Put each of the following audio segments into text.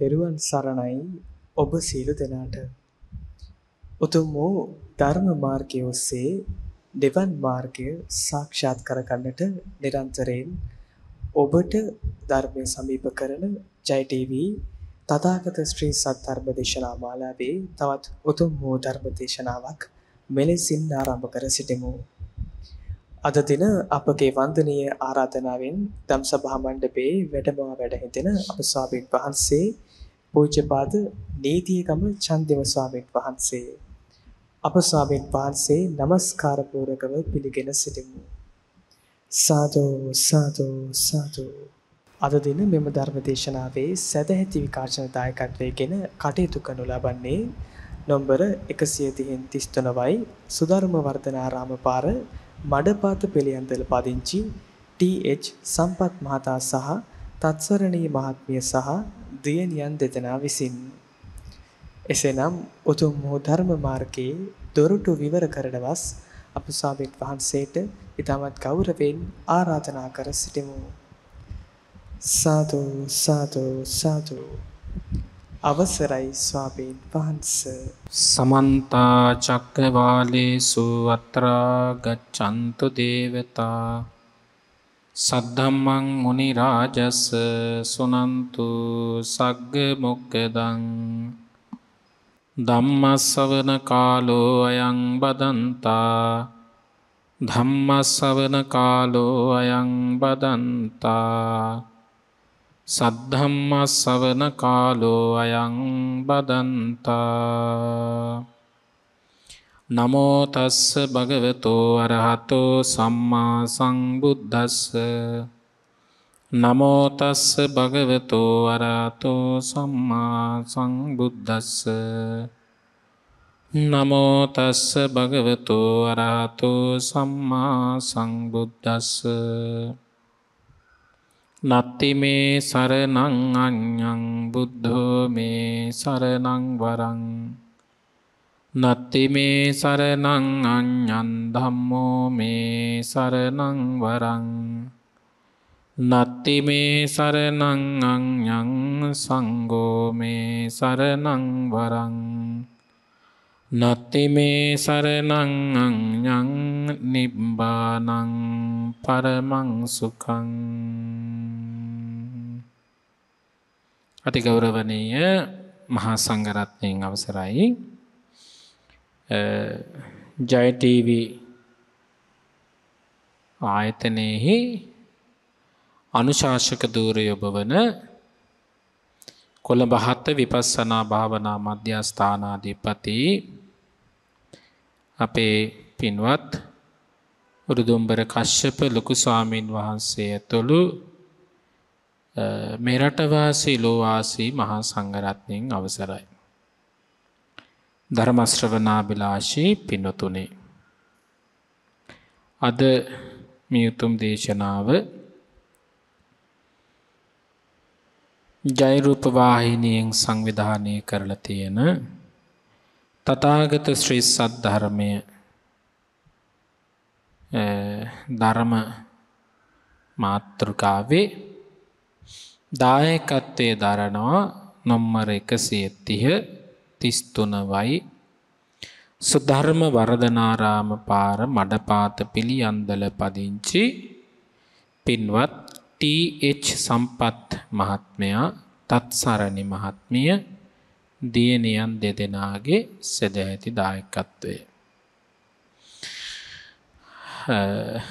තෙරුවන් සරණයි ඔබ සියලු දෙනාට. උතුම් වූ ධර්ම මාර්ගය ඔස්සේ දෙවන් මාර්ගය සාක්ෂාත් කරගන්නට නිරන්තරයෙන් ඔබට ධර්මය සමීප කරන ජය TV තථාගත ශ්‍රී සත්‍ය දේශනා මාලාවේ තවත් උතුම් වූ ධර්ම දේශනාවක් මෙලෙසින් ආරම්භ කර සිටිමු. අද දින අපගේ වන්දනීය ආරාධනාවෙන් ධම්සභා මණ්ඩපයේ වැඩමවා වැඩ හිටින අප ස්වාමීන් වහන්සේ පූජ්‍යපාද නීතියගම චන්දිම ස්වාමීන් වහන්සේ. අප ස්වාමීන් වහන්සේ নমස්කාර පූර්වකව පිළිගෙන සිටිමු. සාදු සාදු සාදු. අද දින මෙම ධර්ම දේශනාවේ සදැහැති විකාශන දායකත්වයෙන් කටයුතු කරනු ලබන්නේ නොම්බර 130 33යි සුධර්ම වර්ධනාරාම පාර මඩපාත පිළියන්දල පදිංචි ටීඑච් සම්පත් මහතා සහ තත්සරණී මහත්මිය සහ දියණියන් දෙදෙනා විසින් එසේනම් උතුම් වූ ධර්ම මාර්ගයේ දොරටු විවර කරනවස් අප ස්වාමීන් වහන්සේට ඊටමත් ගෞරවයෙන් ආරාධනා කර සිටිමු. සාදු සාදු සාදු. අවසරයි ස්වාමීන් වහන්ස. සමන්ත චක්කවාලේසු අත්‍රා ගච්ඡන්තු දේවතා සද්ධම්මං මුනි රාජස් සුනන්තු සග්ග මොක්කදං ධම්මස්සවන කාලෝ අයං බදන්තා ධම්මස්සවන කාලෝ අයං බදන්තා සද්ධම්මස්සවන කාලෝ අයං බදන්තා නමෝ තස්ස භගවතෝ අරහතෝ සම්මා සංබුද්දස්ස නමෝ තස්ස භගවතෝ අරහතෝ සම්මා සංබුද්දස්ස නමෝ තස්ස භගවතෝ අරහතෝ සම්මා සංබුද්දස්ස නත්ති මේ සරණං අඤ්ඤං බුද්ධෝ මේ සරණං වරං. නත්ති මේ සරණං අඤ්ඤං ධම්මෝ මේ සරණං වරං නත්ති මේ සරණං අඤ්ඤං සංඝෝ මේ සරණං වරං නත්ති මේ සරණං අඤ්ඤං නිබ්බානං පරමං සුඛං අතිගෞරවනීය මහා සංඝරත්නයන් අවසරයි. ජය ටීවී ආයතනයෙහි අනුශාසක ධූරය ඔබවන කොළඹ හත විපස්සනා භාවනා මධ්‍යස්ථානාධිපති අපේ පින්වත් උරුදුම්බර කශ්‍යප ලොකු ස්වාමීන් වහන්සේ ඇතුළු මෙරටවාසී ලෝවාසී මහා සංඝරත්නයෙන් අවසරයි. ධර්මශ්‍රවනාබිලාශී පින්නතුනේ. අද මියුතුම් දේශනාව ජයරූපවාහිනියෙන් සංවිධානය කරලා තියෙන තථාගත ශ්‍රී සද්ධර්මය ධර්ම මාතෘකාවේ දායකත්වයේ දරනවා නොම්මර 130 33වයි සුධර්ම වර්ධනාරාම පාර මඩපාත පිළියන්දල පදිංචි පින්වත් ටීඑච් සම්පත් මහත්මයා තත්සරණි මහත්මිය දියණියන් දෙදෙනාගේ සදැහැති දායකත්වය.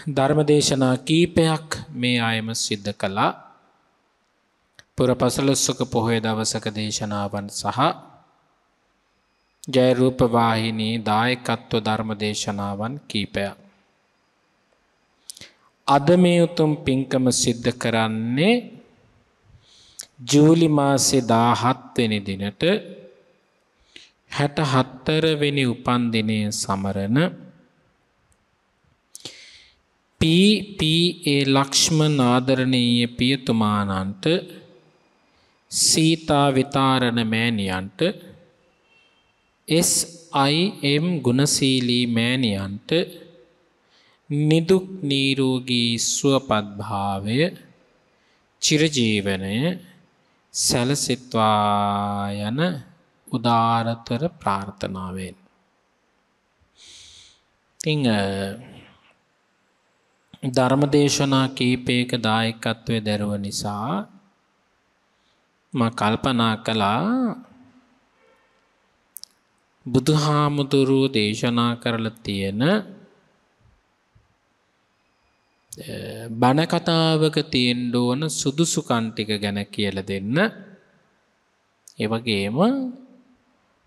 ධර්මදේශනා කීපයක් මේ අයම සිද්ධ කළා. පුරපසළොස්වක පොහොය දවසක දේශනාවන් සහ ජයරූප වාහිනී දායකත්ව ධර්ම දේශනාවන් කීපයක්. අද මේ උතුම් පින්කම සිද්ධ කරන්නේ ජූලි මාසේ 17 වෙනි දිනට 64 වෙනි උපන්දිනය සමරන පී.පී.ඒ ලක්ෂ්මන් ආදරණීය පියතුමාණන්ට සීතා විතාරණ මෑණියන්ට එස්.අයි.එම් ගුණසීලී මෑණියන්ට නිදුක් නිරෝගී සුවපත් භාවය චිරජීවනය සැලසෙත්වා යන උදාරතර ප්‍රාර්ථනාවෙන්. ඉං ධර්මදේශනා කීපයක දායකත්වය දැරුව නිසා ම කල්පනා කළා බුදුහාමුදුරුව දේශනා කරල තියෙන බණකතාවක තියෙන්ඩ ඕන සුදුසු කන්ටික ගැන කියල දෙන්න. එවගේම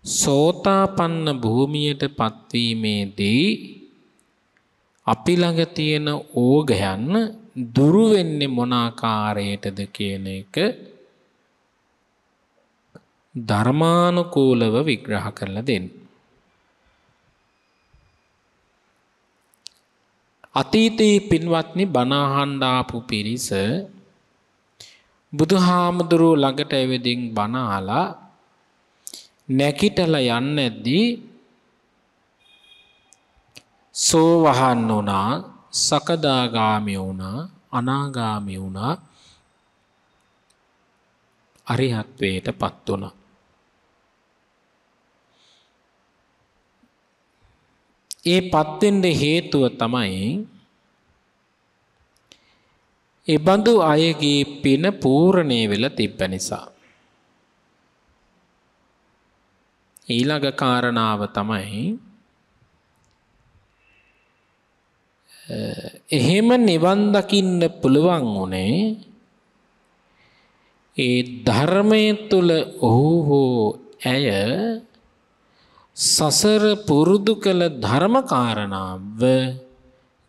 සෝතාපන්න භූමියට පත්වීමේදී අපි ළඟ තියෙන ඕගයන් දුරුවෙන්නේ මොනාකාරයටද කියන එක ධර්මානුකූලව විග්‍රහ කරලා දෙන්න. අතීතයේ පින්වත්නි බණහන්ඩාපු පිරිස බුදුහාමුදුරුව ළඟට ඇවිදින් බණාලා නැකිටල යන්න ඇද්දී සෝවහන් වුණා සකදාගාමි වුණා අනාගාමි වුණා අරිහත්වයට පත් වුණ. ඒ පත්වෙන්ට හේතුව තමයි එබඳු අයගේ පින පූරණය වෙල තිබ්බ නිසා. ඊළඟ කාරණාව තමයි එහෙම නිවන් දකින්න පුළුවන් වුණේ ඒ ධර්මය තුළ ඔහු හෝ ඇය සසර පුරුදු කළ ධර්මකාරණාව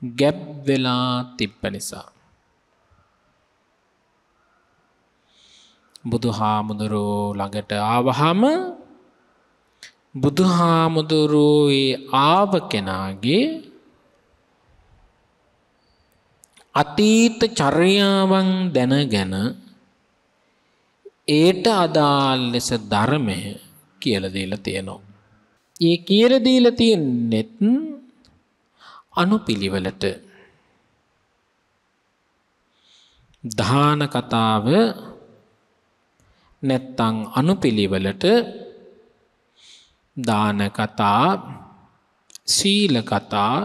ගැබ් වෙලා තිබ්බ නිසා. බුදු හාමුදුරුවෝ ළඟට ආවහම බුදු හාමුදුරුවේ ආව කෙනාගේ අතීත චර්යාවන් දැනගැන ඒට අදාල් ලෙස ධර්මය කියල දීල තියෙනවා. ඒ කියල දීල තියෙන්නෙත් අනුපිළිවලට. දාන කතාව නැත්තං අනුපිළිවලට දාන කතා සීල කතා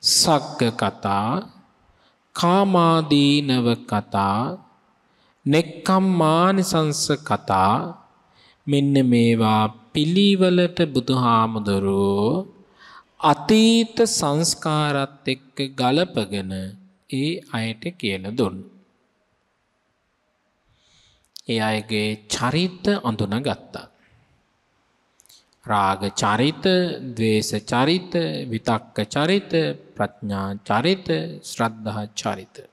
සක්ක කතා කාමාදීනව කතා නෙක්කම් මානිසංස කතා මෙන්න මේවා පිළිවලට බුදුහාමුදුරුවෝ අතීත සංස්කාරත් එක්ක ගලපගෙන ඒ අයට කියල දුන්න. ඒ අයගේ චරිත අඳුන ගත්තා. රාග චරිත, ද්වේෂ චරිත, විතක්ක චරිත, ප්‍රඥා චරිත, ශ්‍රද්ධා චරිත.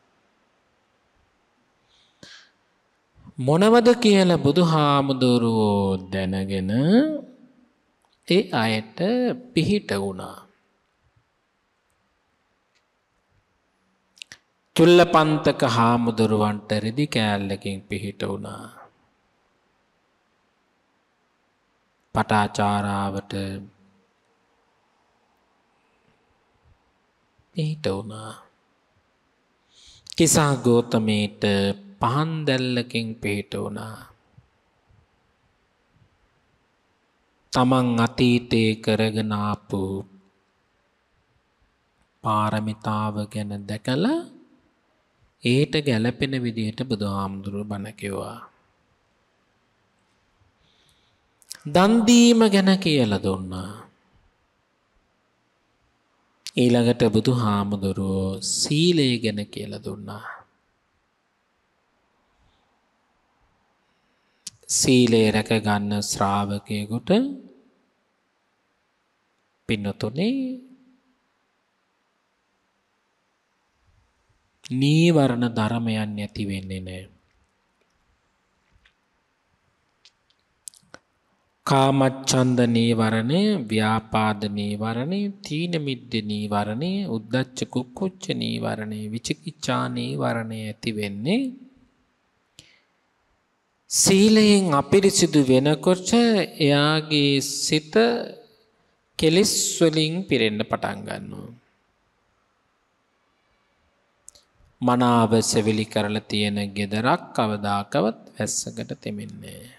මොනවද කියලා බුදුහාමුදුරුවෝ දැනගෙන ඒ අයට පිහිට වුණා. චුල්ලපන්තක හාමුදුරුවන්ට රෙදි කෑල්ලකින් පිහිට වුණා. පටාචාරාවට පිහිට වුණා. කිසා ගෝතමීට පහන් දැල්ලකින් පිහිට වුණා. තමන් අතීතයේ කරගෙන ආපු පාරමිතාව ගැන දැකලා ඒට ගැලපෙන විදිහට බුදුහාමුදුරුව බණ කිව්වා. දන් දීම ගැන කියලා දුන්නා. ඊළඟට බුදුහාමුදුරුවෝ සීලය ගැන කියලා දුන්නා. සීලේ රැකගන්න ශ්‍රාවකයෙකුට පින්නතුනේ නීවරණ ධර්මයන් නැති වෙන්නේ නෑ. කාමච්ඡන්ද නීවරණය, ව්‍යාපාද නීවරණය, තීන මිද්ද නීවරණය, උද්ධච්ච කුක්කුච්ච නීවරණය, විචිකිච්ඡා නීවරණය ඇති වෙන්නේ සීලයෙන් අපිරිසිදු වෙනකොට එයාගේ සිත කෙලෙස් වලින් පිරෙන්න පටන් ගන්නවා. මනාව සෙවිලි කරලා තියෙන ගෙදරක් කවදාකවත් වැස්සකට තෙමෙන්නේ.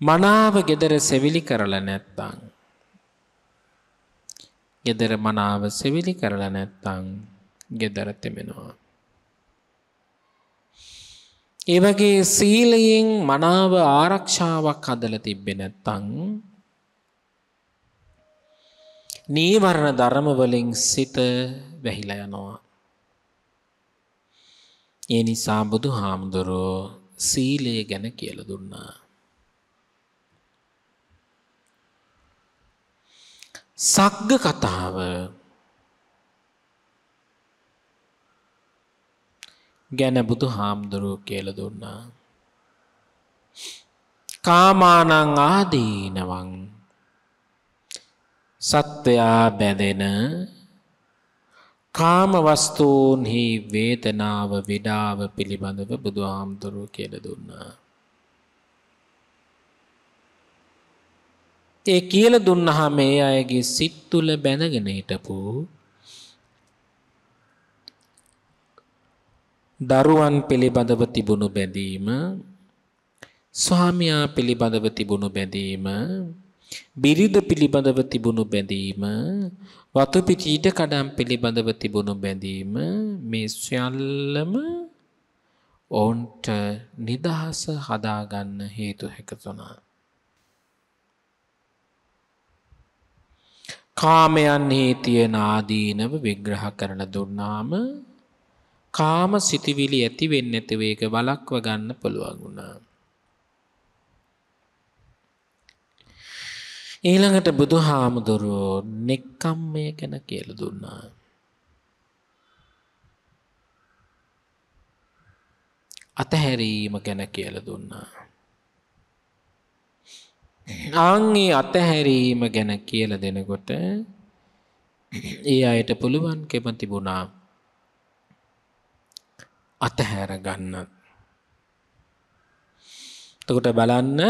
මනාව ගෙදර සෙවිලි කරලා නැත්තං. ගෙදර මනාව සෙවිලි කරලා නැත්තං ගෙදර තෙමෙනවා. ඒවගේ සීලයෙන් මනාව ආරක්ෂාවක් හදල තිබ්බෙ නැත්තං නීවරණ ධර්මවලින් සිත වැහිලා යනවා. ඒ නිසා බුදු හාමුදුරුවෝ සීලය ගැන කියල දුන්නා. සග්ග කතාව ගැන බුදු හාමුදුරුව කියල දුන්නා. කාමානං ආදීනවන් සත්වයා බැඳෙන කාමවස්තූන්හි වේතනාව විඩාව පිළිබඳව බුදු හාමුදුරුව කියල දුන්නා. ඒ කියල දුන්නහා මේ අයගේ සිත්තුල බැඳගෙන හිටපු දරුවන් පිළිබඳව තිබුණු බැඳීම ස්වාමයා පිළිබඳව තිබුණු බැඳීම බිරිඳ පිළිබඳව තිබුණු බැඳීම වතුපිටීට කඩම් පිළිබඳව තිබුණු බැඳීම මේ සියල්ලම ඔවුන්ට නිදහස හදාගන්න හේතු හැකතුනා. කාමයන්හි තියෙන ආදීනව විග්‍රහ කරන දුන්නාම කාම සිතිවිලි ඇති වෙන්න ඇතිව ඒක වලක්ව ගන්න පුළුවන් වුණා. ඊළඟට බුදු හාමුදුරුවෝ නෙක්කම්මය ගැන කියල දුන්නා. අතහැරීම ගැන කියල දුන්නා. ආංගේ අතහැරීම ගැන කියල දෙනකොට ඒ අයට පුළුවන්කෙම තිබුණා අතහැර ගන්නත්. තකොට බලන්න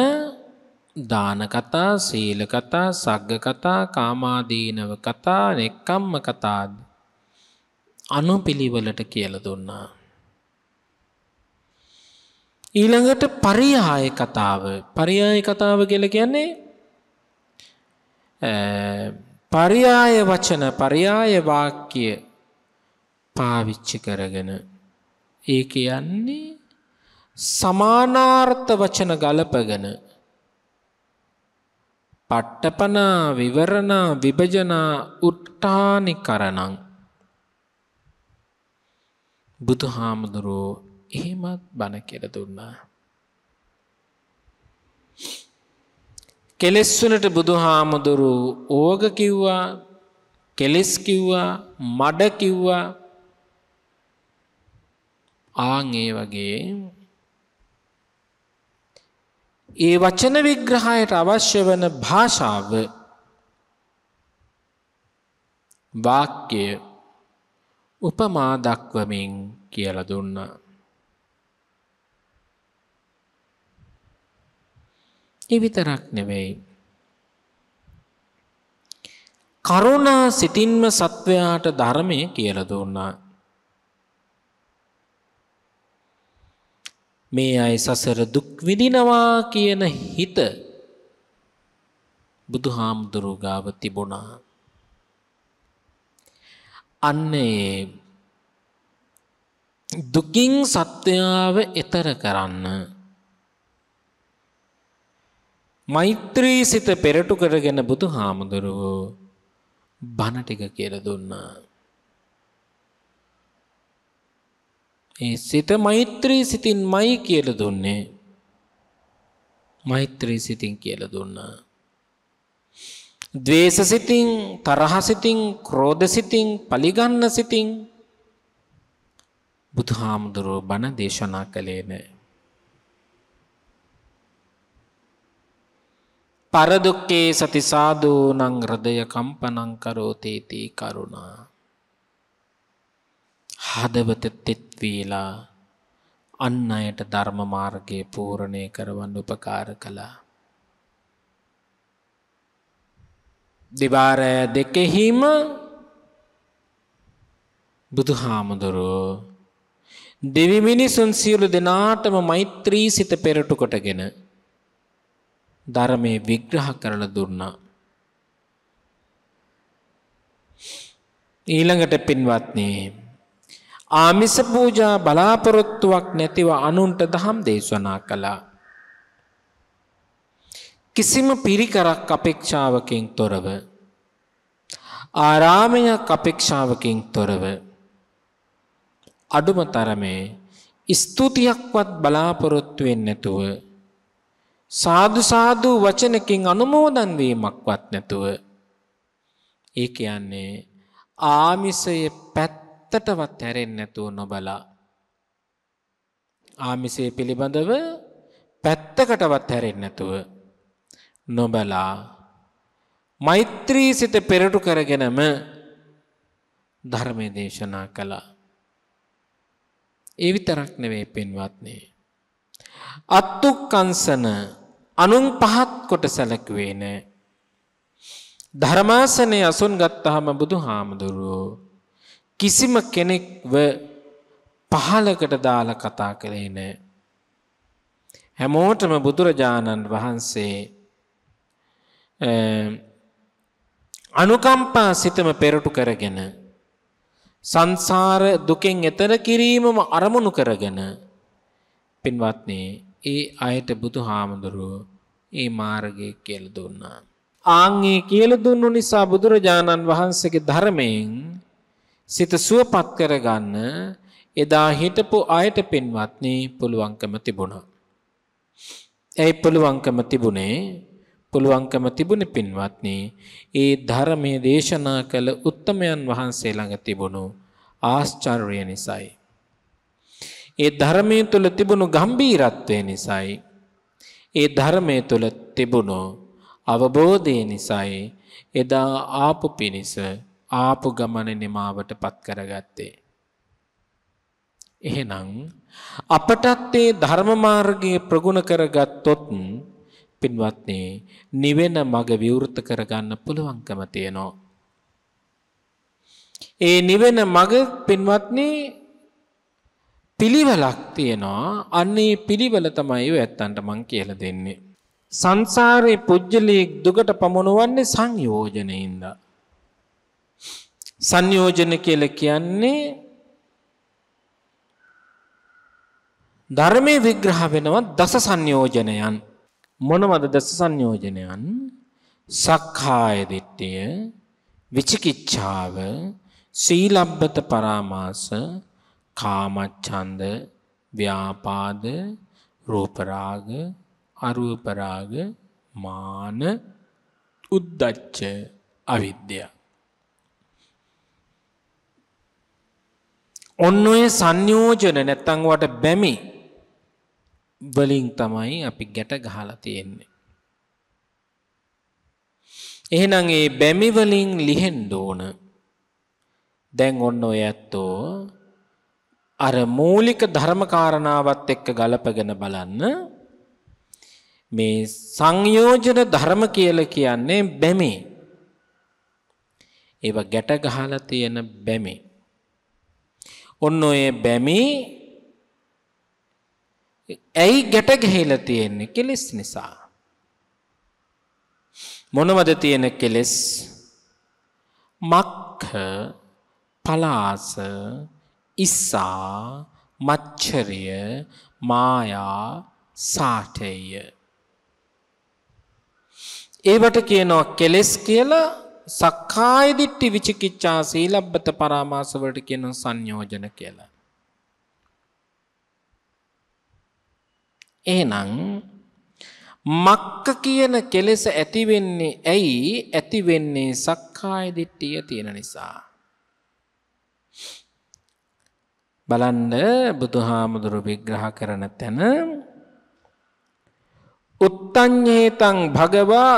දාන කතා සීල කතා සග්ග කතා කාමාදීනව කතා නෙක්කම්ම කතාද අනු පිළිවලට කියල දුන්නා. ඊළඟට පරියාය කතාව පරියාය කතාව කියල කියන්නේ පරියාය වචන පරියාය වාක්‍ය පාවිච්චි කරගෙන ඒ කියන්නේ සමානාර්ථ වචන ගලපගෙන පට්ටපනා විවරණා විභජනා උට්ටානි කරනං බුදු හාමුදුරුවෝ එහෙමත් බණ කෙර දුන්නා. කෙලෙස්වනට බුදු හාමුදුරු ඕග කිව්වා කෙලෙස් කිව්වා මඩ කිව්වා ආං ඒ වගේ ඒ වචන විග්‍රහයට අවශ්‍ය වන භාෂාව වාක්‍යය උපමා දක්වමින් කියල දුන්නා. එවිතරක් නෙවෙයි. කරුණා සිතින්ම සත්වයාට ධර්මය කියල දුන්නා. මේ අයි සසර දුක් විදිනවා කියන හිත බුදු හාමුදුරුගාව තිබුණා. අන්න ඒ දුකින් සත්වයාව එතර කරන්න මෛත්‍රී සිත පෙරටු කරගෙන බුදු හාමුදුරුවෝ බණටික කියල දුන්නා. ඒ සිත මෛත්‍රී සිතින් මයි කියල දුන්නේ මෛත්‍රී සිතින් කියල දුන්නා. දවේශ සිතින් තරහසිතින් ක්‍රෝධ සිතින් පලිගන්න සිතින් බුදු හාමුදුරුව බණ දේශනා කළේ නෑ. පරදුක්කේ සතිසාධූ නං හෘදය කම්පනං කරෝතේතිී කරුණා. හදවත තෙත්වීලා අන්න අයට ධර්ම මාර්ගයේ පූරණය කරවන්න උපකාර කළා. දිවාරය දෙකෙහිම බුදු හාමුදුරුවෝ දෙවි මිනිසුන් සියලු දෙනාටම මෛත්‍රී සිත පෙරටු කොටගෙන ධර්මයේ විග්‍රහ කරලා දුන්නා. ඊළඟට පින්වත්නි ආමිස පූජා බලාපොරොත්තුවක් නැතිව අනුන්ට දහම් දේශනා කළා. කිසිම පිරිකරක් අපේක්ෂාවකින් තොරව ආරාමයක් අපේක්ෂාවකින් තොරව අඩුම තරමේ ස්තුතියක්වත් බලාපොරොත්තු වෙන්නේ නැතුව සාදු සාදු වචනකින් අනුමෝදන් වීමක්වත් නැතුව ඒ කියන්නේ ආමිසයේ පැත්තටවත් හැරෙන්නේ නැතුව නොබලා ආමිසය පිළිබඳව පැත්තකටවත් හැරෙන්නේ නැතුව නොබලා මෛත්‍රී සිත පෙරටු කරගෙනම ධර්මය දේශනා කළා. ඒ විතරක් නෙවෙයි පින්වත්නි. අත්තුක්කංසන අනුන් පහත් කොට සැලකුවේ නෑ. ධර්මාසනයේ අසුන් ගත්තාම බුදු හාමුදුරුවෝ කිසිම කෙනෙක්ව පහලකට දාලා කතා කළේ නෑ. හැමෝටම බුදුරජාණන් වහන්සේ අනුකම්පා සිතම පෙරටු කරගෙන සංසාර දුකෙන් එතර කිරීමම අරමුණු කරගෙන පින්වත්නි ඒ අයට බුදු හාමුදුරුවෝ ඒ මාර්ගය කියල දුන්නා. ආංගේ කියල දුන්නු නිසා බුදුරජාණන් වහන්සේගේ ධර්මයෙන් සිත සුවපත් කරගන්න එදා හිටපු අයට පින්වත්නි පුළුවන්කම තිබුණා. ඇයි පුළුවන්කම තිබුණේ පුළුවන්කම තිබුණ පින්වත්නි ඒ ධර්මයේ දේශනා කළ උත්තමයන් වහන්සේ ළඟ තිබුණු ආශ්චර්ය නිසයි. ඒ ධර්මයේ තුල තිබුණු ගම්භීරත්වය නිසයි. ඒ ධර්මයේ තුල තිබුණු අවබෝධය නිසයි එදා ආපු පිණිස ආපු ගමන නිමාවට පත් කරගත්තේ. එහෙනම් අපටත් ඒ ධර්ම මාර්ගයේ ප්‍රගුණ කරගත්තොත් පින්වත්නි නිවෙන මග විවෘත කරගන්න පුළුවන්කම තියෙනවා. ඒ නිවෙන මග පින්වත්නි පිළිවෙලක් තියෙනවා. අන්නේ පිළිවෙල තමයි ඔය ඇත්තන්ට මං කියලා දෙන්නේ. සංසාරේ පුජ්‍යලීක් දුකට පමුණුවන්නේ සංයෝජනෙින්ද. සංයෝජන කියලා කියන්නේ ධර්මයේ විග්‍රහ වෙනවා දස සංයෝජනයන්. මොනවද දස සංයෝජනයන්? සක්කාය දිට්ඨිය, විචිකිච්ඡාව, සීලබ්බත පරාමාස, කාමච්ඡන්ද, ව්‍යාපාද, රූපරාග, අරූපරාග, මාන, උද්දච්ච, අවිද්‍යාව. ඔන්න ඔය සංයෝජන නැත්තම් වට බැමි වලින් තමයි අපි ගැට ගහලා තියෙන්නේ. එහෙනම් ඒ බැමි වලින් ලිහෙන්න ඕන. දැන් ඔන්න ඔය ඇත්තෝ අර මූලික ධර්මකාරණාවත් එක්ක ගලපගෙන බලන්න මේ සංයෝජන ධර්ම කියලා කියන්නේ බැමි. ඒව ගැට ගහලා තියෙන බැමි. ඔන්න ඔය බැමි ඇයි ගැට ගහලා තියෙන්නේ කෙලෙස් නිසා. මොනවද තියෙන කෙලෙස්? මක්ඛ, පලාස, ඉස්සා, මච්චරිය, මායා, සාඨේය. ඒවට කියනවා කෙලෙස් කියලා සක්කාය දිට්ඨි විචිකිච්ඡා සීලබ්බත පරාමාස වලට කියනවා සංයෝජන කියලා. එහෙනම් මක්ක කියන කෙලෙස ඇති වෙන්නේ ඇයි ඇති වෙන්නේ සක්කාය දිට්ඨිය තියෙන නිසා. බලන්න බුදුහාමුදුරු විග්‍රහ කරන තැන උත්තං්ඥේතං භගවා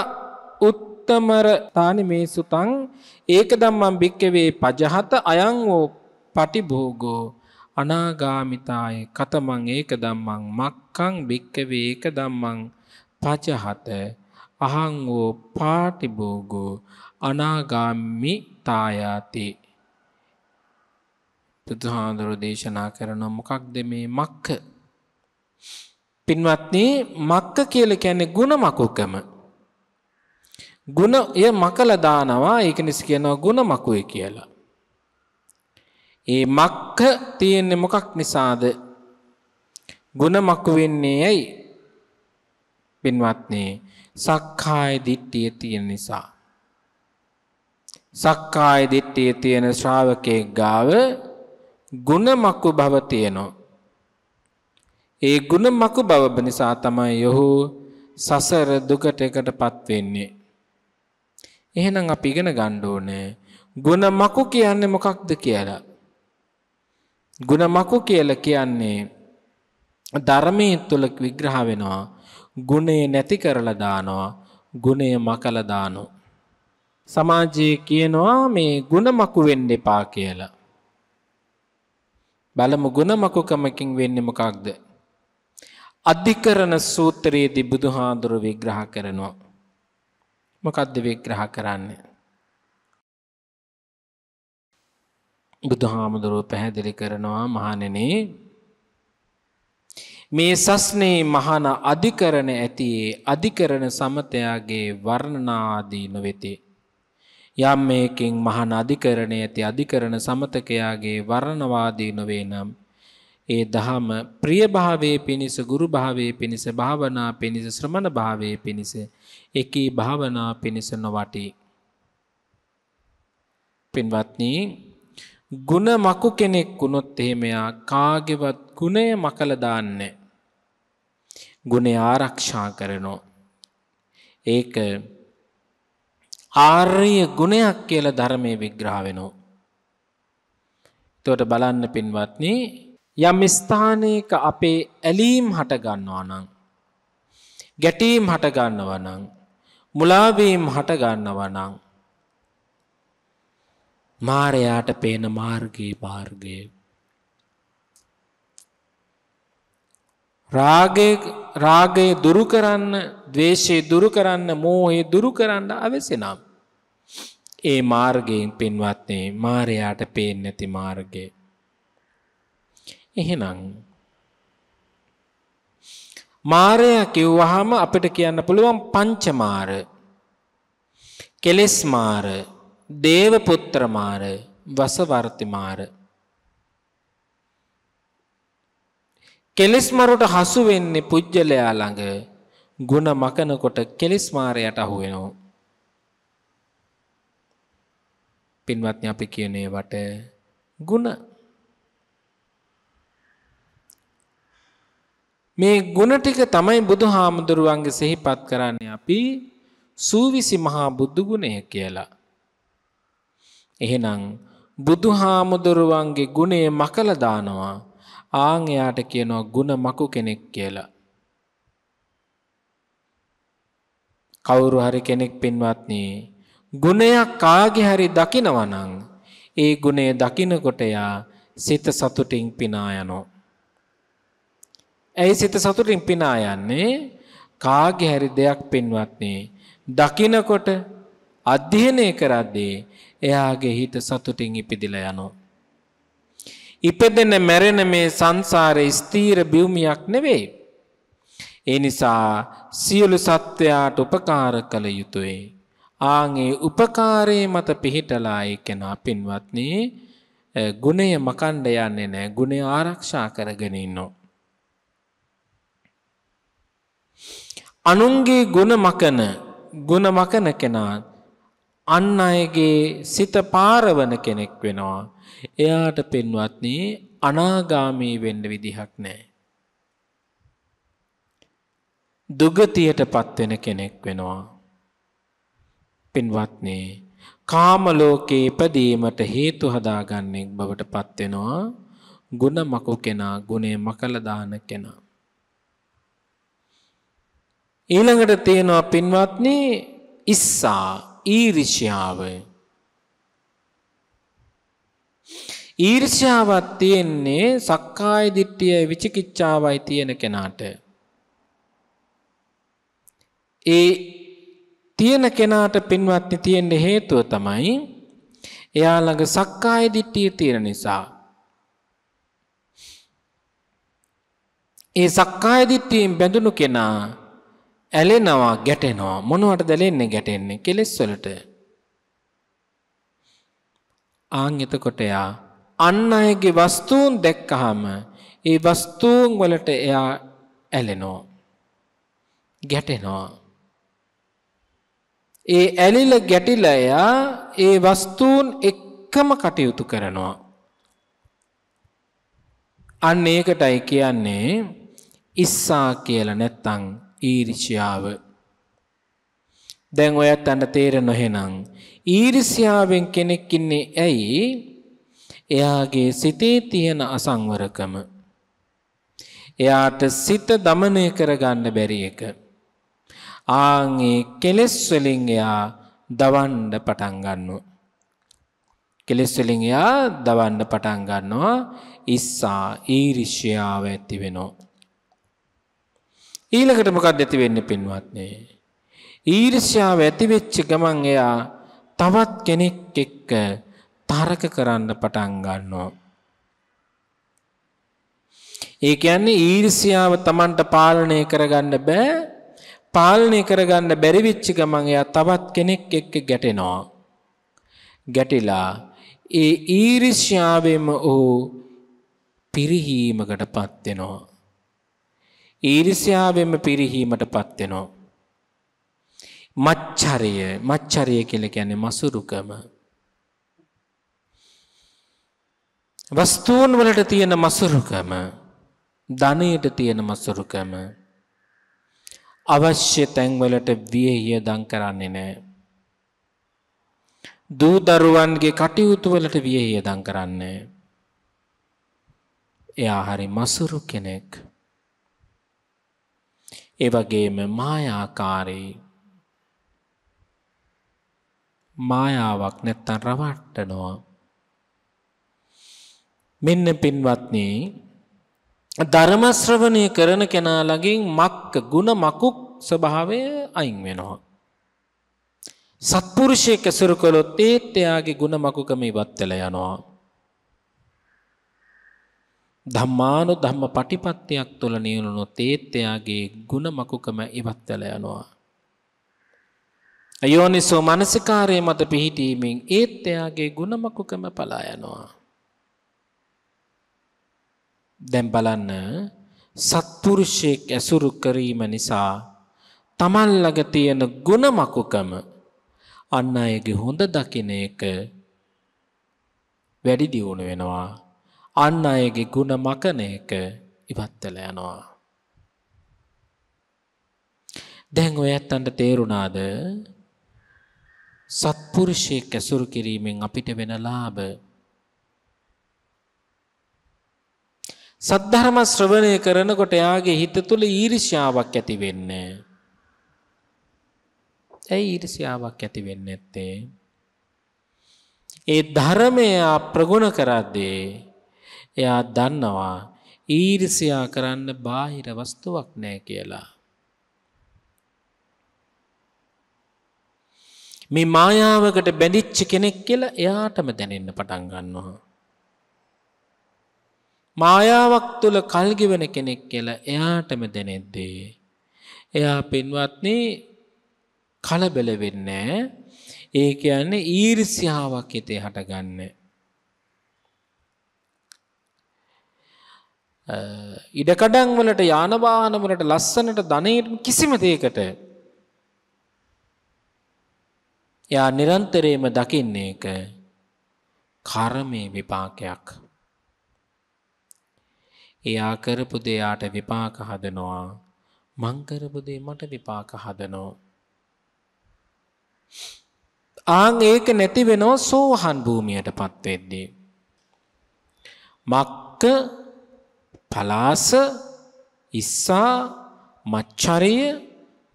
උත්තමර තානි මේ සුතං ඒක දම්මම් භික්කවේ පජහත අයං වූ පටිභෝගෝ අනාගාමිතාය කතමං ඒක දම්මං මක්කං භික්කවේ ඒක දම්මං පජහත අහං වූ පාටිභෝගෝ අනාගාමි තායාති බුදුහාඳුරු දේශනා කරන මොකක්ද මේ මක්ක. පින්වත්නි මක්ක කියල කැනෙ ගුණ මකුකම. ගුණ එය මකල දානවා ඒක නිසි කියනවා ගුණ මකුය කියලා. ඒ මක්ක තියෙන්නේ මොකක් නිසාද ගුණ මක්කු වෙන්නේ ඇයි පින්වත්නේ සක්කාය දිට්ටිය තියෙන නිසා. සක්කාය දිට්ටිය තියෙන ශ්‍රාවකයෙක් ගාව ගුණමක්කු භව තියෙනවා. ඒ ගුණමකු බව නිසා තමයි යොහු සසර දුකට එකට පත්වෙන්නේ. එහෙනම් අපි ඉගෙන ගන්න ඕනේ ගුණමකු කියන්නේ මොකක්ද කියලා. ගුණමකු කියලා කියන්නේ ධර්මයේ තුල විග්‍රහ වෙනවා. ගුණය නැති කරලා දානවා. ගුණය මකලා දානවා. සමාජයේ කියනවා මේ ගුණමකු වෙන්න එපා කියලා. බලමු ගුණමකුකමකින් වෙන්නේ මොකක්ද? අධිකරණ සූත්‍රයේදී බුදුහාඳුර විග්‍රහ කරනවා. මොකක්ද විග්‍රහ කරන්නේ? බුදුහාමුදුරුව පැහැදිලි කරනවා මහණෙනි මේ සස්නේ මහන අධිකරණ ඇතියේ අධිකරණ සමතයාගේ වර්ණනාදී නොවෙති. යම් මේකින් මහන අධිකරණය ඇති අධිකරණ සමතකයාගේ වර්ණවාදී නොවේ නම් ඒ දහම ප්‍රියභාවයේ පිණිස ගුරු භාවයේ පිණිස භාවනා පිණිස ශ්‍රමණ භාවයේ පිණිස එකී භාවනා පිණිස නොවටී. පින්වත්නි ගුණ මකු කෙනෙක් වුණොත් එහෙමයා කාගෙවත් ගුණය මකල දාන්නේ. ගුණය ආරක්ෂා කරනෝ. ඒක ආර්ය ගුණයක් කියලා ධර්මයේ විග්‍රහ වෙනවා. එතකොට බලන්න පින්වත්නි යම් ස්ථානයක අපේ ඇලීම් හට ගන්නවා නම් ගැටීම් හට ගන්නවා නම් මුලාවීම් හට ගන්නවා නම් මාරයාට පේන මාර්ගයේ මාර්ගය. රාගය රාගය දුරු කරන්න ද්වේෂය දුරු කරන්න මෝහය දුරු කරන්න අවැසෙනම් ඒ මාර්ගයෙන් පින්වත්නේ මාරයාට පේන්නේ නැති මාර්ගය. එහෙනම් මාරයා කිව්වහම අපිට කියන්න පුළුවන් පංචමාර කෙලෙස් මාර දේව පුත්‍ර මාර වසවර්ති මාර කෙලෙස් මරුට හසු වෙන්නේ පුජ්‍යලයා ළඟ ಗುಣ මකනකොට කෙලෙස් මාරයට අහු වෙනවා පින්වත්නි අපි කියන ඒවට ಗುಣ මේ ගුණ ටික තමයි බුදුහාමුදුරුවන්ගේ සිහිපත් කරන්නේ අපි සූවිසි මහා බුදු ගුණය කියලා. එහෙනම් බුදුහාමුදුරුවන්ගේ ගුණය මකලා දානවා. ආන් එයාට කියනවා ಗುಣ මකු කෙනෙක් කියලා. කවුරු හරි කෙනෙක් පින්වත්නි ගුණයක් කාගේ හරි දකිනවා නම් ඒ ගුණය දකිනකොට යා සිත සතුටින් පිනා යනවා. ඇයි සිත සතුටින් පිනා යන්නේ? කාගේ හරි දෙයක් පින්වත්නි දකිනකොට අධ්‍යයනය කරද්දී එයාගේ හිත සතුටින් ඉපදිලා යනවා. ඉපදෙන මැරෙන මේ සංසාරේ ස්ථීර භූමියක් නෙවෙයි. ඒ නිසා සියලු සත්වයාට උපකාර කළ යුතුය. ආන්ගේ උපකාරයේ මත පිහිටලා ඒ කෙනා පින්වත්නි ගුණය මකණ්ඩ යන්නේ නැහැ. ගුණය ආරක්ෂා කරගෙන ඉන්නවා. අනුන්ගේ ගුණ මකන ගුණ මකන කෙනා අන් අයගේ සිත පාරවන කෙනෙක් වෙනවා. එයාට පින්වත්නි අනාගාමී වෙන්න විදිහක් නැහැ. දුගතියටපත් වෙන කෙනෙක් වෙනවා. පින්වත්නි කාම ලෝකේ ඉපදීමට හේතු හදාගන්නෙක් බවට පත් වෙනවා. ಗುಣ මකු කෙනා ගුණය මකලා දාන කෙනා. ඊළඟට තියෙනවා පින්වත්නි ඉස්සා ඊර්ෂ්‍යාව. ඊර්ෂ්‍යාවක් තියෙන්නේ සක්කාය දිට්ඨිය විචිකිච්ඡාවයි තියෙන කෙනාට. ඒ තියෙන කෙනාට පින්වත්නි තියෙන හේතුව තමයි එයා ළඟ සක්කාය දිට්ඨිය තියෙන නිසා. ඒ සක්කාය දිට්ඨියෙන් බැඳුණු කෙනා ඇලෙනවා ගැටෙනවා. මොනවටද ඇලෙන්නේ ගැටෙන්නේ? කෙලෙස් වලට. ආන් එතකොට එයා අන් අයගේ වස්තුන් දැක්කහම ඒ වස්තුන් වලට එයා ඇලෙනවා. ගැටෙනවා. ඒ ඇලිල ගැටිලා එයා ඒ වස්තුන් එක්කම කටයුතු කරනවා. අන්න ඒකටයි කියන්නේ ඉස්සා කියලා නැත්තං ඊරිෂ්‍යාව. දැන් ඔයත් අන්න තේරෙන එහෙනම් ඊරිෂ්‍යාවෙන් කෙනෙක් ඉන්නේ ඇයි? එයාගේ සිතේ තියෙන අසංවරකම. එයාට සිත දමනය කරගන්න බැරි එක. ආන්ගේ කෙලෙස් වලින් එයා දවන්න පටන් ගන්නවා. කෙලෙස් වලින් එයා දවන්න පටන් ගන්නවා. ඉස්සා ඊරිෂ්‍යාව ඇති වෙනවා. ඊළඟට මොකක්ද ඇති වෙන්නේ පින්වත්නි? ඊර්ෂ්‍යාව ඇති වෙච්ච ගමන් එයා තවත් කෙනෙක් එක්ක තරක කරන්න පටන් ගන්නවා. ඒ කියන්නේ ඊර්ෂ්‍යාව Tamanට පාලනය කරගන්න බෑ. පාලනය කරගන්න බැරි වෙච්ච ගමන් එයා තවත් කෙනෙක් එක්ක ගැටෙනවා. ගැටිලා ඒ ඊර්ෂ්‍යාවෙම ඔහු පිරිහීමකටපත් වෙනවා. ඊර්ෂ්‍යාවෙම පිරිහීමටපත් වෙනවා මච්චරය මච්චරය කියලා කියන්නේ මසුරුකම වස්තුන් වලට තියෙන මසුරුකම ධනයට තියෙන මසුරුකම අවශ්‍ය තැන්වලට වියහියදම් කරන්නේ නැහැ. දූ දරුවන්ගේ කටයුතු වලට වියහියදම් කරන්නේ එයා හරි මසුරු කෙනෙක්. එවගේම මායාකාරී මායාවක් නැත්තන් රවට්ටනවා. මෙන්න පින්වත්නේ ධර්මශ්‍රවණය කරන කෙනා ළඟින් මක්ක ගුණ මකුක් ස්වභාවය අයින් වෙනවා. සත්පුරුෂයෙක් ඇසුරු කළොත් ඒත් එයාගේ ගුණ මකුකම ඉවත් වෙලා යනවා. ධම්මානු ධම්ම පටිපත්තියක් තුළ නියුණුණු තේත්තයාගේ ගුණ මකුකම ඉවත්වල යනවා. අයෝනිසෝ මනසිකාරය මත පිහිටීමෙන් ඒත්තයාගේ ගුණමකුකම පලා යනවා. දැම් බලන්න සත්පුරුෂයෙක් ඇසුරු කරීම නිසා තමන් ළඟ තියෙන ගුණමකුකම අන්න අයගේ හොඳ දකින එක වැඩි දියුණු වෙනවා අන් අයගේ ಗುಣ මකන එක ඉවත් වෙලා යනවා. දැන් ඔයත්තන්ට තේරුණාද සත්පුරුෂයෙක් ඇසුරු කිරීමෙන් අපිට වෙන ලාභ සද්ධර්ම ශ්‍රවණය කරනකොට එයාගේ හිත තුළ ඊර්ෂ්‍යාවක් ඇති වෙන්නේ. ඇයි ඊර්ෂ්‍යාවක් ඇති වෙන්නේ නැත්තේ? ඒ ධර්මය ප්‍රගුණ කරද්දී එයා දන්නවා ඊර්ෂ්‍යා කරන්න බාහිර වස්තුවක් නැහැ කියලා. මේ මායාවකට බැඳිච්ච කෙනෙක් කියලා එයාටම දැනෙන්න පටන් ගන්නවා. මායාවක් තුළ කල්ගෙවන කෙනෙක් කියලා එයාටම දැනෙද්දී. එයා පින්වත්නි කලබල වෙන්නේ ඒ කියන්නේ ඊර්ෂ්‍යාවක් හිතේ හටගන්න. ඉඩකඩම් වලට යාන වාහන වලට ලස්සනට ධනෙට කිසිම දෙයකට එයා නිරන්තරයෙන්ම දකින්නේ එක කර්මයේ විපාකයක්. එයා කරපු දෙයාට විපාක හදනවා මං කරපු දේ මට විපාක හදනවා ආන් ඒක නැති වෙනවා සෝහන් භූමියටපත් වෙද්දී මක්ක පලාස ඉස්සා මච්චරිය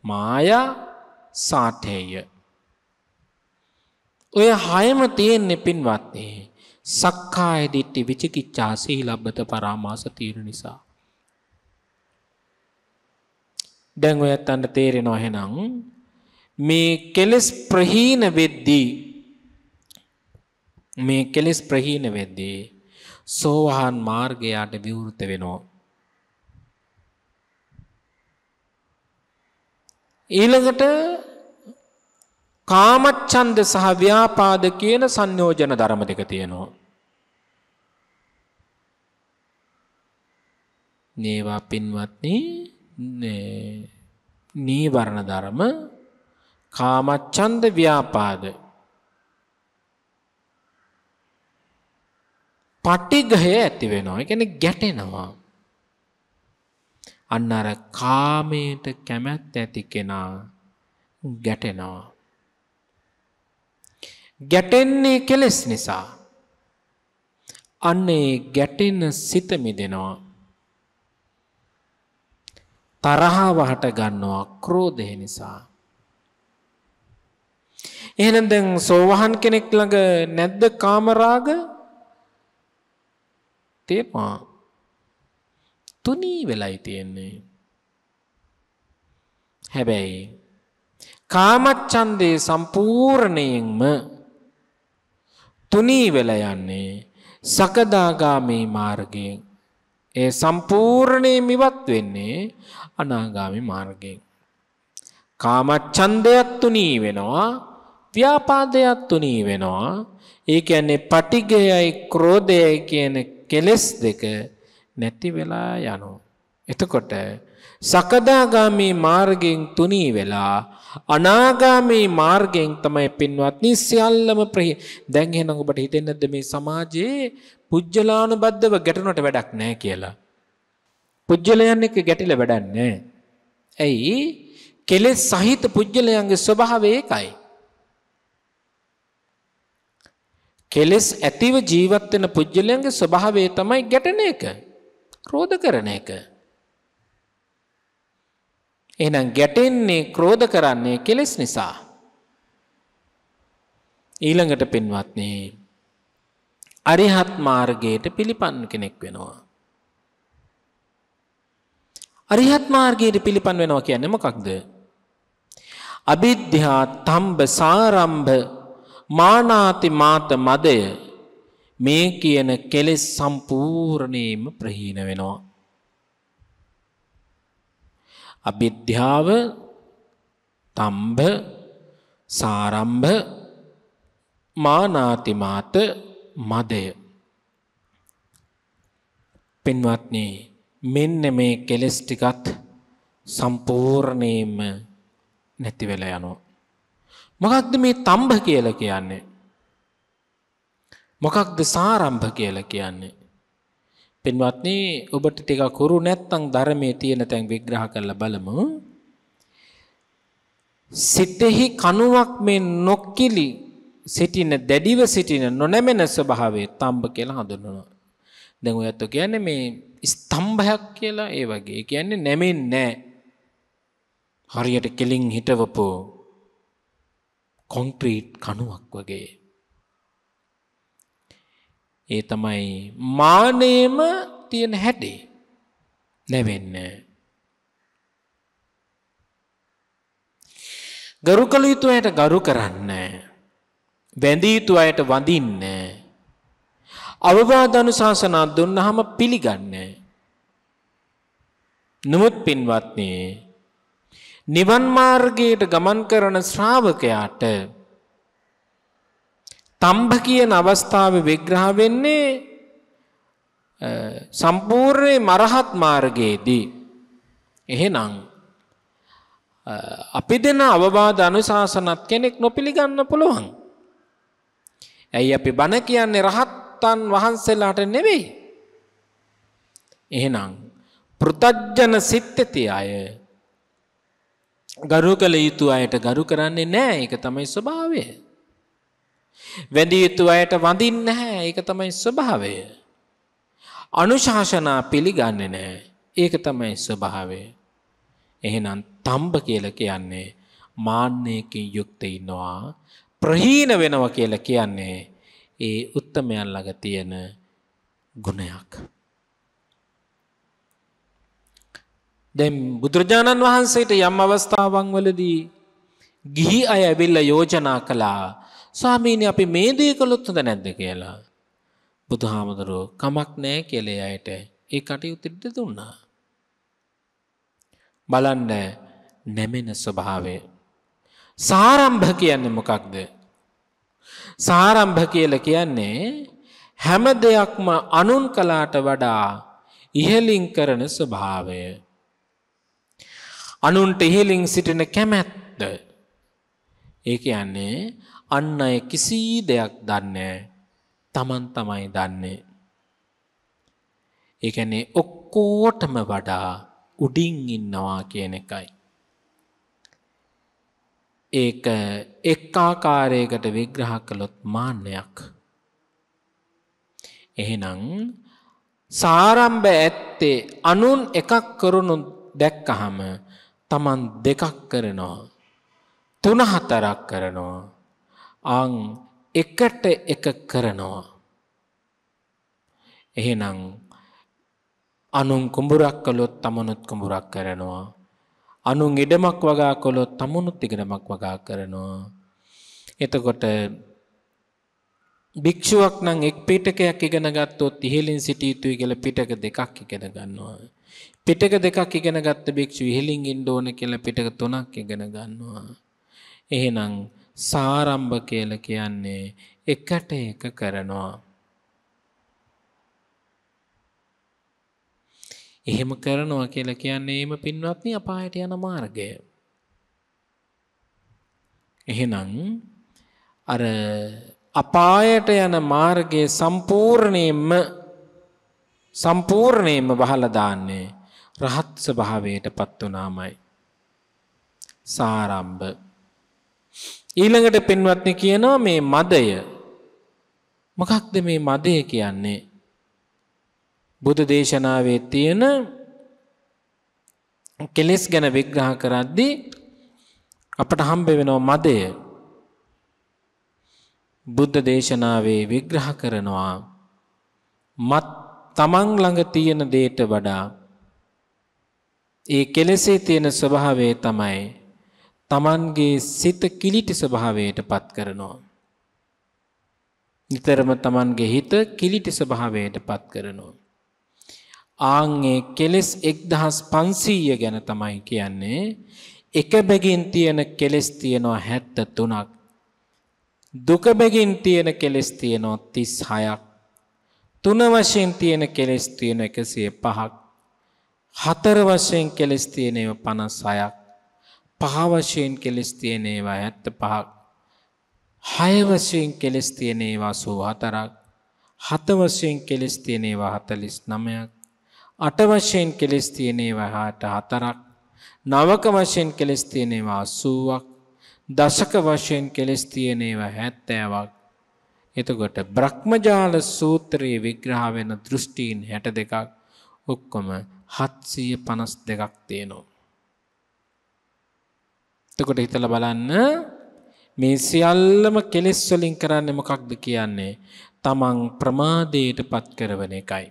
මායා සාඨේය ඔය හයම තියෙන්නේ පින්වත්නි සක්කාය දිට්ඨි විචිකිච්ඡා සීලබ්බත පරාමාස තීර නිසා. දැන් ඔයත් අන්න තේරෙනවා එහෙනම් මේ කෙලස් ප්‍රහීන වෙද්දී මේ කෙලස් ප්‍රහීන වෙද්දී සෝවහන් මාර්ගයට විවෘත වෙනවා. ඊළඟට කාමච්ඡන්ද සහ ව්‍යාපාද කියන සංයෝජන ධර්ම දෙක තියෙනවා. නේවා පින්වත්නි නීවරණ ධර්ම කාමච්ඡන්ද ව්‍යාපාද පටිඝය ඇති වෙනවා. ඒ කියන්නේ ගැටෙනවා. අන්න අර කාමයට කැමැත්ත ඇති කෙනා ගැටෙනවා. ගැටෙන්නේ කෙලෙස් නිසා. අන්න ඒ ගැටෙන සිත මිදෙනවා. තරහව හට ගන්නවා ක්‍රෝධය නිසා. එහෙනම් දැන් සෝවහන් කෙනෙක් ළඟ නැද්ද කාමරාග? තේපා තුනී වෙලයි තියෙන්නේ. හැබැයි කාමච්ඡන්දේ සම්පූර්ණයෙන්ම තුනී වෙලා යන්නේ සකදාගාමී මාර්ගයෙන්. ඒ සම්පූර්ණයෙන් ඉවත් වෙන්නේ අනාගාමී මාර්ගයෙන්. කාමච්ඡන්දයත් තුනී වෙනවා ව්‍යාපාදයත් තුනී වෙනවා. ඒ කියන්නේ පටිඝයයි ක්‍රෝධයයි කියන කෙලෙස් දෙක නැති වෙලා යනවා. එතකොට සකදාගාමී මාර්ගයෙන් තුනී වෙලා අනාගාමී මාර්ගයෙන් තමයි පින්වත්නි සියල්ලම ප්‍රහි දැන් එහෙනම් ඔබට හිතෙන්නද මේ සමාජයේ පුජ්‍යලානුබද්ධව ගැටුණට වැඩක් නැහැ කියලා. පුජ්‍යලයන් එක්ක ගැටිලා වැඩක් නැහැ. ඇයි? කෙලෙස් සහිත පුජ්‍යලයන්ගේ ස්වභාවය ඒකයි. කෙලෙස් ඇතිව ජීවත් වෙන පුජ්‍යලයන්ගේ ස්වභාවය තමයි ගැටෙන එක. ක්‍රෝධ කරන එක. එහෙනම් ගැටෙන්නේ ක්‍රෝධ කරන්නේ කෙලෙස් නිසා. ඊළඟට පින්වත්නි අරිහත් මාර්ගයට පිළිපන් කෙනෙක් වෙනවා. අරිහත් මාර්ගයට පිළිපන් වෙනවා කියන්නේ මොකක්ද? අවිද්‍යා තම්බ සාරම්භ මානාති මාත මදය. මේ කියන කෙලෙස් සම්පූර්ණයෙන්ම ප්‍රහීන වෙනවා. අවිද්‍යාව තම්භ සාරම්භ මානාතිමාත මදය. පින්වත්නි මෙන්න මේ කෙලෙස් ටිකත් සම්පූර්ණයෙන්ම නැති වෙලා යනවා. මොකක්ද මේ තම්භ කියලා කියන්නේ මොකක්ද සාරම්භ කියලා කියන්නේ පින්වත්නි ඔබට ටිකක් හුරු නැත්නම් ධර්මයේ තියෙන තැන් විග්‍රහ කරලා බලමු. සිතෙහි කණුවක් මේ නොක්කිලි සිටින දැඩිව සිටින නොනැමෙන ස්වභාවය තම්බ කියලා හඳුන්වනවා. දැන් ඔයත් කියන්නේ මේ ස්තම්භයක් කියලා ඒ වගේ. ඒ කියන්නේ නැමෙන්නේ නැහැ. හරියට කෙලින් හිටවපෝ කොන්ක්‍රීට් කණුවක් වගේ. ඒ තමයි මානයම තියෙන හැටේ නැවෙන්න. ගරු කළ යුතු අයට ගරු කරන්න. වැඳී යුතු අයට වඳින්න. අවවාද අනුශාසනා දුන්නහම පිළිගන්න. නමුත් පින්වත්නි නිවන් මාර්ගයට ගමන් කරන ශ්‍රාවකයාට තම්භ කියන අවස්ථාවේ විග්‍රහ වෙන්නේ සම්පූර්ණ මරහත් මාර්ගයේදී එහෙනම් අපි දෙන අවවාද අනුශාසනත් කෙනෙක් නොපිළිගන්න පුළුවන්. ඇයි අපි බණ කියන්නේ රහත්තන් වහන්සේලාට නෙවෙයි. එහෙනම් පෘතජ්ජන සිත්තති අය ගරු කළ යුතු අයට ගරු කරන්නේ නැහැ. ඒක තමයි ස්වභාවය. වැඳිය යුතු අයට වඳින්නේ නැහැ. ඒක තමයි ස්වභාවය. අනුශාසනා පිළිගන්නේ නැහැ. ඒක තමයි ස්වභාවය. එහෙනම් තම්බ කියලා කියන්නේ මාන්නයකින් යුක්ත ඉන්නවා. ප්‍රහීන වෙනවා කියලා කියන්නේ ඒ උත්තමයන් ළඟ තියෙන ගුණයක්. දැන් බුදුරජාණන් වහන්සේට යම් අවස්ථාවන් වලදී ගිහි අය ඇවිල්ලා යෝජනා කළා ස්වාමීනි අපි මේ දේ කළොත් හොඳ නැද්ද කියලා. බුදුහාමුදුරුවෝ කමක් නැහැ කියලා අයට ඒ කටයුතු දුන්නා. බලන්න නැමෙන ස්වභාවය. සාරම්භ කියන්නේ මොකක්ද? සාරම්භ කියලා කියන්නේ හැම දෙයක්ම අනුන් කලාට වඩා ඉහලින් කරන ස්වභාවය. අනුන්ට ඉහලින් සිටින කැමැත්ත. ඒ කියන්නේ අන්න අය කිසි දෙයක් දන්නේ තමන් තමයි දන්නේ. ඒ කියන්නේ ඔක්කොටම වඩා උඩින් ඉන්නවා කියන එකයි. ඒක එක් ආකාරයකට විග්‍රහ කළොත් මාන්නයක්. එහෙනම් සාරම්භ ඇත්තේ අනුන් එකක් කරනු දැක්කහම තමන් දෙකක් කරනවා. තුන හතරක් කරනවා. අං එකට එක කරනවා. එහෙනම් අනුන් කුඹුරක් කළොත් තමනුත් කුඹුරක් කරනවා. අනුන් ඉඩමක් වගා කළොත් තමුණුත් ඉගෙනමක් වගා කරනවා. එතකොට භික්ෂුවක් නම් එක් පිටකයක් ඉගෙන ගත්තොත් ඉහළින් සිටිය යුතුයි කියලා පිටක දෙකක් ඉගෙන ගන්නවා. පිටක දෙකක් ඉගෙන ගත්ත භික්ෂුව ඉහළින් ඉන්න ඕන කියලා පිටක තුනක් ඉගෙන ගන්නවා. එහෙනම් සාරම්භ කියලා කියන්නේ එකට එක කරනවා. එහෙම කරනවා කියලා කියන්නේ එහෙම පින්වත්නි අපායට යන මාර්ගය. එහෙනම් අර අපායට යන මාර්ගයේ සම්පූර්ණයෙන්ම සම්පූර්ණයෙන්ම වහලා දාන්නේ රහත් ස්වභාවයටපත් වුණාමයි. සාරම්භ ඊළඟට පින්වත්නි කියනවා මේ මදය මොකක්ද මේ මදය කියන්නේ බුදු දේශනාවේ තියෙන කෙලෙස් ගැන විග්‍රහ කරද්දී අපට හම්බ වෙනවා මදය. බුද්ධ දේශනාවේ විග්‍රහ කරනවා මත් තමන් ළඟ තියෙන දේට වඩා ඒ කෙලෙසේ තියෙන ස්වභාවය තමයි තමන්ගේ සිත කිලිටි ස්වභාවයට පත් කරනවා. නිතරම තමන්ගේ හිත කිලිටි ස්වභාවයට පත් කරනවා. ආංගේ කෙලෙස් එක්දහස් පන්සීය ගැන තමයි කියන්නේ එක බැගින් තියෙන කෙලෙස් තියෙනවා හැත්ත තුනක්. දුක බැගින් තියෙන කෙලෙස් තියෙනවා තිස් හයක්. තුන වශයෙන් තියෙන කෙලෙස් තියෙන එකසිය පහක්. හතර වශයෙන් කෙලෙස් තියෙනව පනස් හයක්. පහ වශයෙන් කෙලෙස් තියෙන ඒවා ඇත්ත පහක්. හය වශයෙන් කෙලෙස් තියෙන ඒවා සූ හතරක්. හත වශයෙන් කෙලෙස් තියෙන ඒවා හතලිස් නමයක්. අට වශයෙන් කෙලෙස් තියෙන ඒවා හාට හතරක්. නවක වශයෙන් කෙලෙස් තියෙන ඒවා අසූවක්. දශක වශයෙන් කෙලෙස් තියෙන ඒවා හැත්තෑවක්. එතකොට බ්‍රහ්මජාල සූත්‍රයේ විග්‍රහ වෙන දෘෂ්ටීන් හැට දෙකක් ඔක්කොම හත්සීය පනස් දෙකක් තියෙනවා. එතකොට හිතලා බලන්න මේ සියල්ලම කෙලෙස් වලින් කරන්නේ මොකක්ද කියන්නේ? තමන් ප්‍රමාදයට පත් කරවන එකයි.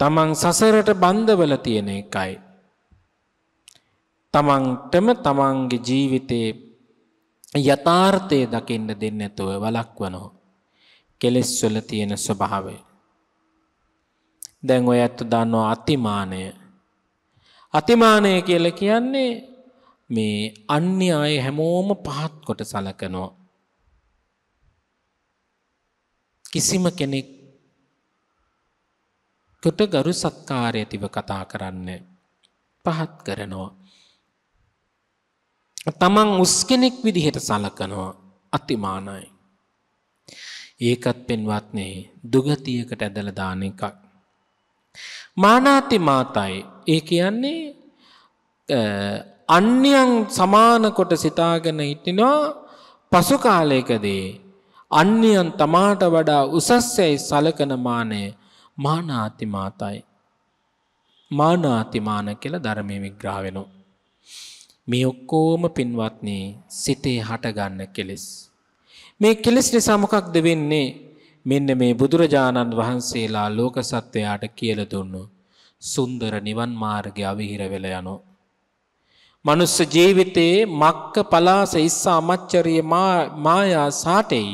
තමන් සසරට බන්ධවල තියෙන එකයි. තමන්ටම තමන්ගේ ජීවිතේ යථාර්ථය දකින්න දෙන්නේ නැතුව වළක්වනවා. කෙලෙස් වල තියෙන ස්වභාවය. දැන් ඔය ඇත්ත දන්නවා අතිමානය. අතිමානය කියලා කියන්නේ මේ අන්‍ය අය හැමෝම පහත් කොට සලකනවා. කිසිම කෙනෙක් කොට ගරු සත්කාරය ඇතිව කතා කරන්න පහත් කරනවා. තමන් උස් කෙනෙක් විදිහට සලකනවා අතිමානයි. ඒකත් පෙන්වත්නේ දුගතියකට ඇදල දාන එකක්. මානාති මාතයි ඒ කියන්නේ අන්‍යයන් සමාන කොට සිතාගෙන හිටිනවා පසු කාලයකදී අන්‍යයන් තමාට වඩා උසස්සැයි සලකන මානය මානාතිමාතයි. මානාතිමාන කියලා ධර්මය විග්‍රහ වෙනවා. මේ ඔක්කෝම පින්වත්නේ සිතේ හටගන්න කෙලෙස්. මේ කෙලෙස් නිසා මොකක්ද වෙන්නේ? මෙන්න මේ බුදුරජාණන් වහන්සේලා ලෝක සත්වයාට කියලා දුන්නු සුන්දර නිවන් මාර්ගය අවිහිර වෙලා යනවා. මනුස්ස ජීවිතයේ මක්ක පලාස ඉස්සා මච්චරිය මායා සාටෙය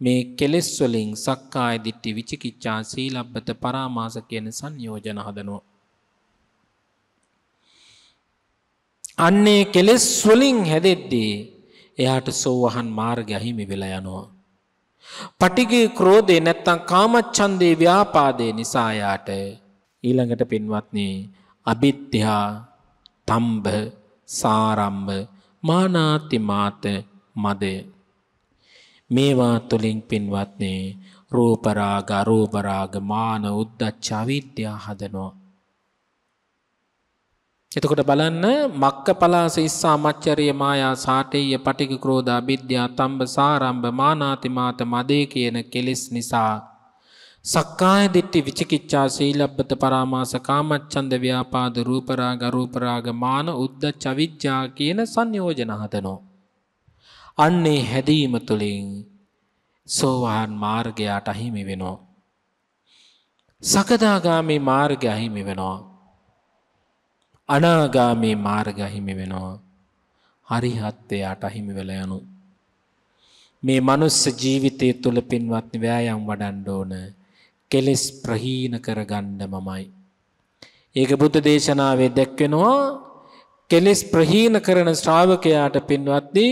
මේ කෙලෙස් වලින් සක්කාය දිට්ඨි විචිකිච්ඡා සීලබ්බත පරාමාස කියන සංයෝජන හදනවා. අන්නේ කෙලෙස් වලින් හැදෙද්දී එයාට සෝවහන් මාර්ගය අහිමි වෙලා යනවා. පටිගේ ක්‍රෝධේ නැත්තම් කාමච්ඡන්දේ ව්‍යාපාදේ නිසා යාට. ඊළඟට පින්වත්නි අවිද්‍යා තම්බ සාරම්භ මානාති මාත මදය. මේවා තුලින් පින්වත්නි රූප රාග අරූප රාග මාන උද්දච්ච අවිද්‍යාව හදනවා. එතකොට බලන්න මක්ක පලාස ඉස්සා මච්චරිය මායා සාටේය පටික ක්‍රෝධ අවිද්‍යා තම්බ සාරම්භ මානාති මාත මදේ කියන කෙලෙස් නිසා සක්කාය දිට්ඨි විචිකිච්ඡා සීලබ්බත පරාමාස කාමච්ඡන්ද ව්‍යාපාද රූප රාග අරූප රාග මාන උද්දච්ච අවිජ්ජා කියන සංයෝජන හදනෝ අන්නේ හැදීම තුළින් සෝවාන් මාර්ගයට අහිමි වෙනවා. සකදාගාමී මාර්ගය අහිමි වෙනවා. අනාගාමී මාර්ග අහිමි වෙනවා. හරිහත්වයට අහිමි වෙලා යනු. මේ මනුස්ස ජීවිතය තුළ පින්වත්නි වෑයම් වඩන්න ඕන. කෙලෙස් ප්‍රහීන කරගන්න මමයි. ඒක බුද්ධ දේශනාවේ දැක්වෙනවා කෙලෙස් ප්‍රහීන කරන ශ්‍රාවකයාට පින්වත්නි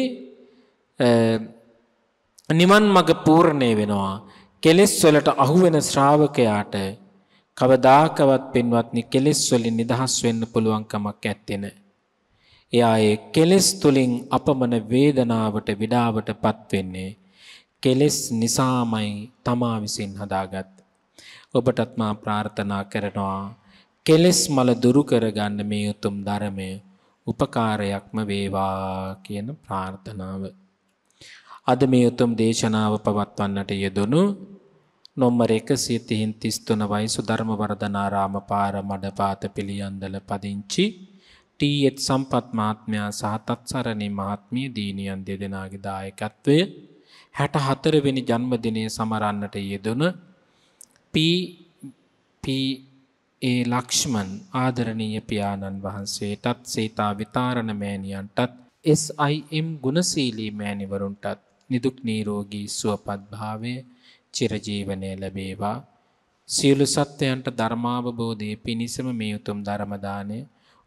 නිවන් මඟ පූර්ණේ වෙනවා. කෙලෙස් වලට අහු වෙන ශ්‍රාවකයාට කවදාකවත් පින්වත්නි කෙලෙස් වලින් නිදහස් වෙන්න පුළුවන් කමක් ඇත්තේ එයා ඒ කෙලෙස් තුලින් අපමණ වේදනාවට විඩාවටපත් වෙන්නේ කෙලෙස් නිසාමයි තමා විසින් හදාගත්. ඔබටත් මා ප්‍රාර්ථනා කරනවා කෙලෙස් මල දුරු කරගන්න මේ උතුම් ධර්මය උපකාරයක්ම වේවා කියන ප්‍රාර්ථනාව. අද මේ උතුම් දේශනාව පවත්වන්නට යෙදුණු නොම්බර එකසිය තිහින් තිස්තුන වයිසු ධර්මවර්ධනාරාම පාර මඩපාත පිළියන්දල පදිංචි ටීඑත් සම්පත් මහත්මයා සහ තත්සරණී මහත්මිය දීනියන් දෙදෙනාගේ දායකත්වය හැට හතරවෙනි ජන්මදිනය සමරන්නට යෙදුන ඒ ලක්ෂ්මන් ආදරණීය පියාණන් වහන්සේටත් සීතා විතාරණ මෑණියන්ටත් SIM ගුණසීලී මෑණිවරුන්ටත් නිදුක් නිරෝගී සුවපත් භාවය චිරජීවනය ලැබේවා. සියලු සත්වයන්ට ධර්මාවබෝධයේ පිණිසම මේ උතුම් ධර්මදානය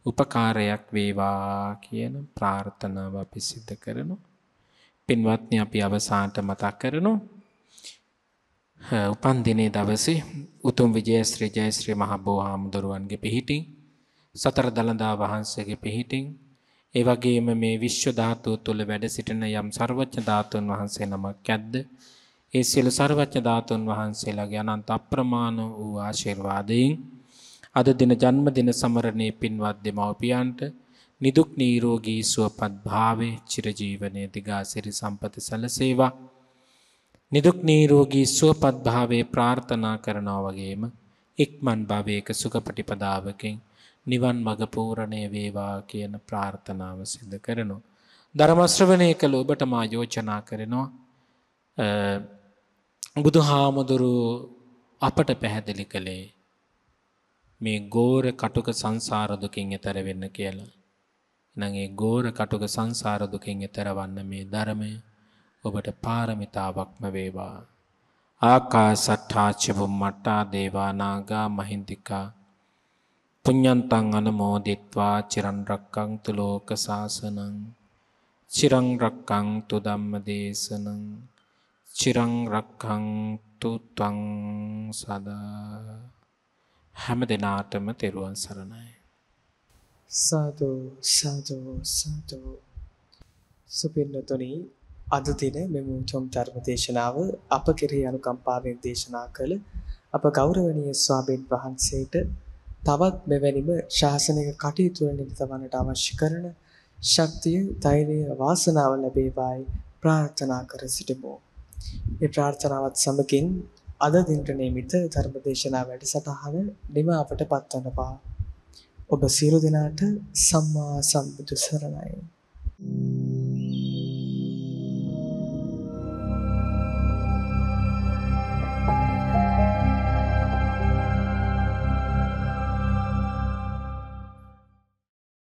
උපකාරයක් වේවා කියන ප්‍රාර්ථනාව අපි සිද්ධ කරනු. පින්වත්නි අපි අවසානට මතක් කරනු. උපන් දිනේ දවසේ උතුම් විජයශ්‍රී ජයශ්‍රී මහ බෝහාමුදුරුවන්ගේ පිහිටින් සතර දළදා වහන්සේගේ පිහිටින් ඒ වගේම මේ විශ්ව ධාතුව තුළ වැඩ සිටින යම් ਸਰවඥ ධාතුන් වහන්සේ නමක් ඇද්ද ඒ සියලු ਸਰවඥ ධාතුන් වහන්සේලාගේ අනන්ත අප්‍රමාණ වූ ආශිර්වාදයෙන් අද දින ජන්මදින සමරණේ පින්වත් දෙමව්පියන්ට නිදුක් නිරෝගී සුවපත් භාවයේ චිරජීවනයේ දිගාසිරි සම්පත සැලසේවා. නිදුක් නිරෝගී සුවපත් භාවයේ ප්‍රාර්ථනා කරනවා වගේම ඉක්මන් භවයක සුඛපටිපදාවකින් නිවන් මඟ පූර්ණය වේවා කියන ප්‍රාර්ථනාව සිදු කරනවා. ධර්ම ශ්‍රවණය කළ ඔබට මා යෝජනා කරනවා බුදුහාමුදුරුවෝ අපට පැහැදිලි කළේ මේ ගෝර කටුක සංසාර දුකින් එතර වෙන්න කියලා. එහෙනම් ඒ ගෝර කටුක සංසාර දුකින් එතරවන්න මේ ධර්මය ඔබට පාරමිතාවක්ම වේවා. ආකාසට්ඨා චුම්මට්ටා දේවා නාග මහින්దికා පුඤ්ඤන්තං අනමෝදිත්වා චිරන් රක්කන්තු ලෝක සාසනං චිරං රක්කන්තු ධම්ම දේශනං චිරං රක්ඛන්තු ත්වං සදා. හැම දිනාටම තෙරුවන් සරණයි. සාදු සාදු සාදු. සුපින්නතුනි අද දින මෙම උතුම් ධර්ම දේශනාව අප කෙරෙහි අනුකම්පාවෙන් දේශනා කළ අප ගෞරවනීය ස්වාමීන් වහන්සේට තවත් මෙවැනිම ශාසනික කටයුතු වල නිරත වන්නට අවශ්‍ය කරන ශක්තිය, ධෛර්යය, වාසනාව ලැබේවායි ප්‍රාර්ථනා කර සිටිමු. මේ ප්‍රාර්ථනාවත් සමගින් අද දිනට නියමිත ධර්මදේශනා වැඩසටහන නිමාවට පත්වනවා. ඔබ සියලු දෙනාට සම්මා සම්බුදු සරණයි.